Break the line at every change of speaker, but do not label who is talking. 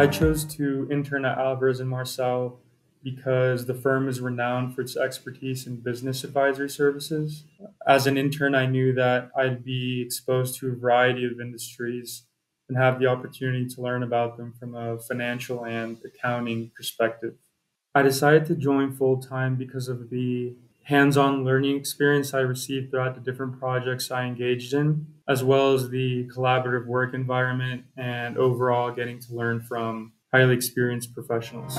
I chose to intern at Alvarez and Marsal because the firm is renowned for its expertise in business advisory services. As an intern, I knew that I'd be exposed to a variety of industries and have the opportunity to learn about them from a financial and accounting perspective. I decided to join full time because of the hands on learning experience I received throughout the different projects I engaged in, as well as the collaborative work environment and overall getting to learn from highly experienced professionals.